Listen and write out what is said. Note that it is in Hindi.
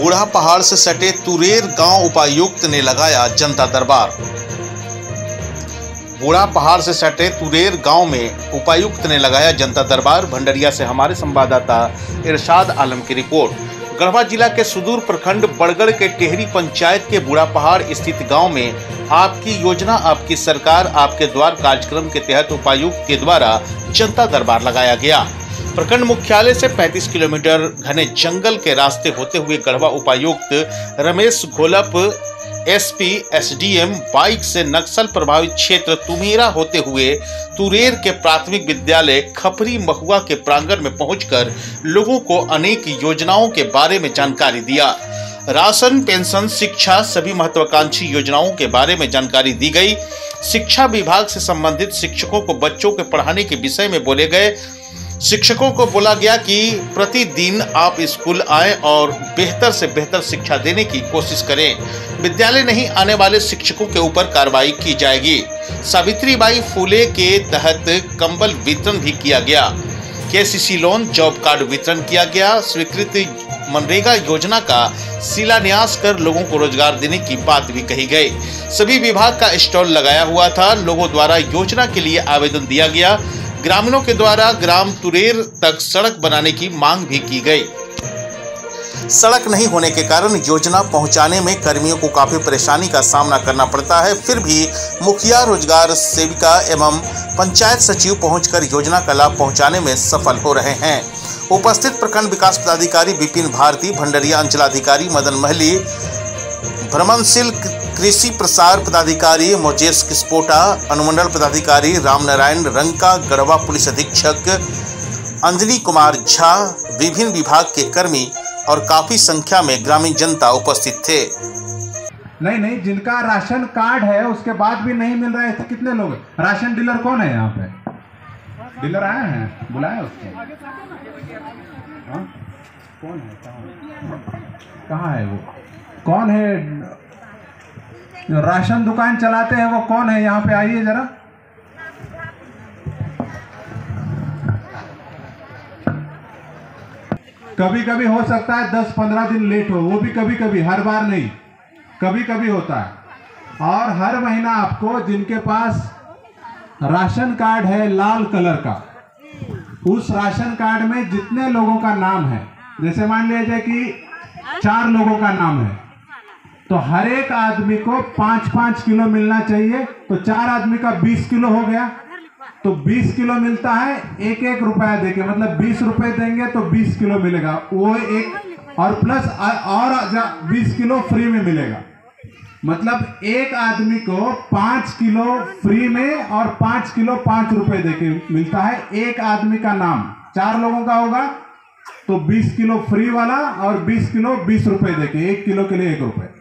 बूढ़ा पहाड़ से सटे तुरेर गाँव उपायुक्त ने लगाया जनता दरबार। बूढ़ा पहाड़ से सटे तुरेर गाँव में उपायुक्त ने लगाया जनता दरबार। भंडरिया से हमारे संवाददाता इरशाद आलम की रिपोर्ट। गढ़वा जिला के सुदूर प्रखंड बड़गढ़ के टेहरी पंचायत के बूढ़ा पहाड़ स्थित गाँव में आपकी योजना, आपकी सरकार, आपके द्वार कार्यक्रम के तहत उपायुक्त के द्वारा जनता दरबार लगाया गया। प्रखंड मुख्यालय से 35 किलोमीटर घने जंगल के रास्ते होते हुए गढ़वा उपायुक्त Ramesh Gholap, SP, SDM, bike से नक्सल प्रभावित क्षेत्र तुमेरा होते हुए तुरेर के प्राथमिक विद्यालय खपरी महुआ के प्रांगण में पहुंचकर लोगों को अनेक योजनाओं के बारे में जानकारी दिया। राशन, पेंशन, शिक्षा सभी महत्वाकांक्षी योजनाओं के बारे में जानकारी दी गई। शिक्षा विभाग से संबंधित शिक्षकों को बच्चों के पढ़ाने के विषय में बोले गए शिक्षकों को बोला गया कि प्रतिदिन आप स्कूल आए और बेहतर से बेहतर शिक्षा देने की कोशिश करें। विद्यालय नहीं आने वाले शिक्षकों के ऊपर कार्रवाई की जाएगी। सावित्रीबाई फूले के तहत कंबल वितरण भी किया गया। केसीसी लोन, जॉब कार्ड वितरण किया गया। स्वीकृत मनरेगा योजना का शिलान्यास कर लोगों को रोज़गार देने की बात भी कही गई। सभी विभाग का स्टॉल लगाया हुआ था। लोगों द्वारा योजना के लिए आवेदन दिया गया। ग्रामीणों के द्वारा ग्राम तुरेर तक सड़क बनाने की मांग भी की गई। सड़क नहीं होने के कारण योजना पहुँचाने में कर्मियों को काफ़ी परेशानी का सामना करना पड़ता है। फिर भी मुखिया रोज़गार सेविका एवं पंचायत सचिव पहुंचकर योजना का लाभ पहुँचाने में सफल हो रहे हैं। उपस्थित प्रखंड विकास पदाधिकारी विपिन भारती, भंडरिया अंचलाधिकारी मदन महली, भ्रमणशील कृषि प्रसार पदाधिकारी मोजेश किस्पोटा, अनुमंडल पदाधिकारी रामनारायण रंका, गढ़वा पुलिस अधीक्षक अंजलि कुमार झा, विभिन्न विभाग के कर्मी और काफ़ी संख्या में ग्रामीण जनता उपस्थित थे। नहीं नहीं, जिनका राशन कार्ड है, उसके बाद भी नहीं मिल रहा है कितने लोग? राशन डीलर कौन है यहाँ पे? डीलर आए हैं? बुलाए उसको। हाँ? कौन है? कहाँ है वो? कौन है? जो राशन दुकान चलाते हैं वो कौन है? यहाँ पे आइए जरा। कभी कभी हो सकता है दस पंद्रह दिन लेट हो, वो भी कभी कभी हर बार नहीं। कभी कभी होता है। और हर महीना आपको जिनके पास राशन कार्ड है लाल कलर का, उस राशन कार्ड में जितने लोगों का नाम है, जैसे मान लिया जाए कि चार लोगों का नाम है तो हर एक आदमी को पाँच पाँच किलो मिलना चाहिए। तो चार आदमी का बीस किलो हो गया। तो बीस किलो मिलता है एक एक रुपया देके मतलब बीस रुपए देंगे तो बीस किलो मिलेगा। वो एक, और प्लस और बीस किलो फ्री में मिलेगा। मतलब एक आदमी को पाँच किलो फ्री में और पाँच किलो पाँच रुपए देके मिलता है। एक आदमी का नाम, चार लोगों का होगा। तो बीस किलो फ्री वाला और बीस किलो बीस रुपए देके, एक किलो के लिए एक रुपए